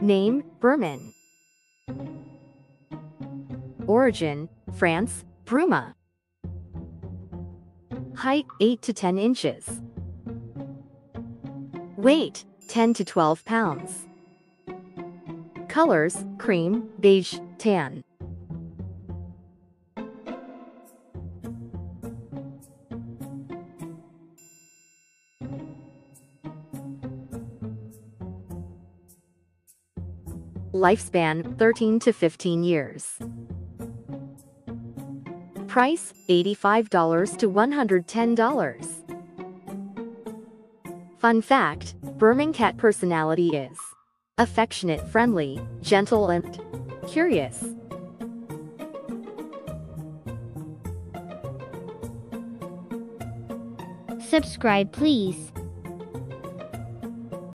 Name, Birman. Origin, France, Burma. Height, 8 to 10 inches. Weight, 10 to 12 pounds. Colors, cream, beige, tan. Lifespan 13 to 15 years. Price $85 to $110. Fun fact Birman cat personality is affectionate, friendly, gentle, and curious. Subscribe please.